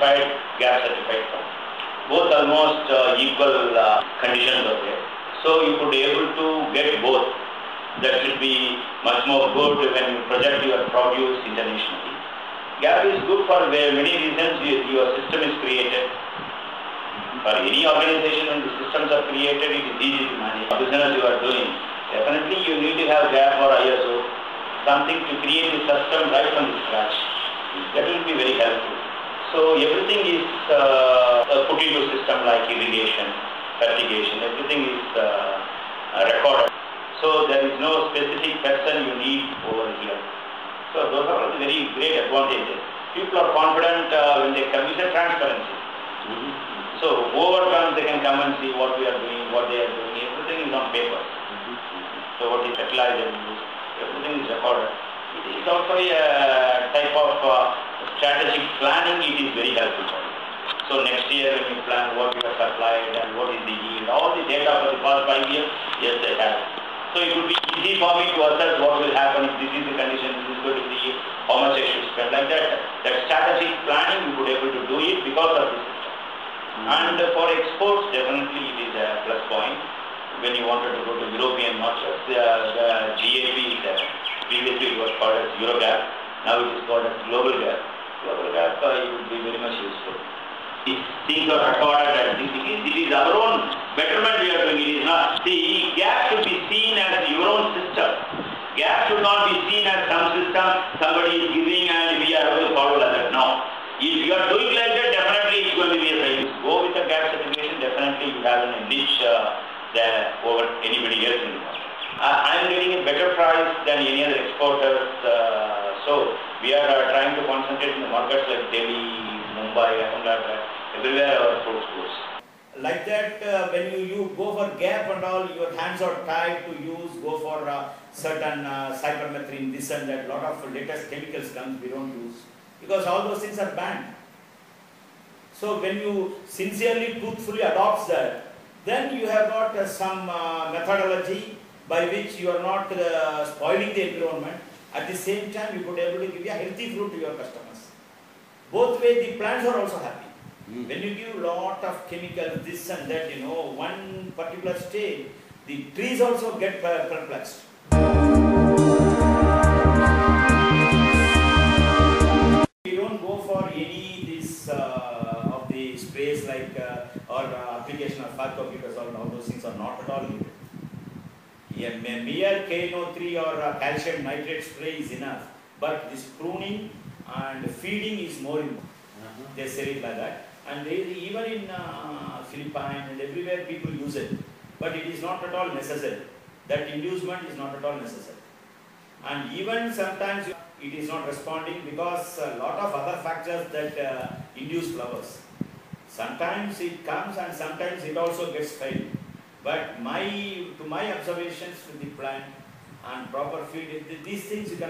GAP certified farm. Both almost uh, equal uh, conditions are there. So you could be able to get both. That should be much more good when you project your produce internationally. GAP is good for where many reasons your system is created. For any organization when the systems are created, it is easy to manage. Business you are doing, definitely you need to have GAP or ISO, something to create the system right from scratch. That will be very helpful. So everything is uh, put into system like irrigation, fertigation, everything is uh, uh, recorded. So there is no specific person you need over here. So those are all very great advantages. People are confident uh, when they come, it's a transparency. So over time they can come and see what we are doing, what they are doing, everything is on paper. So what is fertilizer used, everything is recorded. It is also a type of uh, strategic planning, very helpful for you. So next year when you plan what you have supplied and what is the yield, all the data for the past five years, yes they have. So it would be easy for me to assess what will happen if this is the condition, this is going to be the yield, how much I should spend like that. That strategic planning, we would able to do it because of this system. And for exports, definitely it is a plus point. When you wanted to go to European markets, the, the GAP is there. Previously it was called as Eurogap, now it is called as Global Gap. Gap, uh, it would be very much useful. If things are recorded and this is, it is our own betterment we are doing, it is not, see, gap should be seen as your own system. Gap should not be seen as some system somebody is giving and we are going to follow like that. No. If you are doing like that, definitely it's going to be a failure. Go with the gap certification, definitely you have a niche uh, there over anybody else in the market. I am getting a better price than any other exporters. Uh, so we are uh, trying to concentrate in the markets like Delhi, Mumbai, Ahmedabad, everywhere our fruits goes. Like that, uh, when you, you go for gap and all, your hands are tied to use, go for uh, certain uh, cypermethrin, this and that, lot of latest chemicals comes, we don't use. Because all those things are banned. So when you sincerely, truthfully adopts that, then you have got uh, some uh, methodology by which you are not uh, spoiling the environment. At the same time, you could able to give a healthy fruit to your customers. Both way, the plants are also happy. When you give lot of chemicals, this and that, you know, one particular stage, the trees also get per- perplexed. We don't go for any this uh, of the sprays like uh, or uh, application of pharmaceuticals all those things are not at all needed. Me- mere KNO3 or uh, calcium nitrate spray is enough, but this pruning and feeding is more important. They say it like that. And they, even in uh, Philippines and everywhere people use it. But it is not at all necessary. That inducement is not at all necessary. And even sometimes it is not responding because a lot of other factors that uh, induce flowers. Sometimes it comes and sometimes it also gets failed. But my, to my observations with the plant and proper feed, these things you can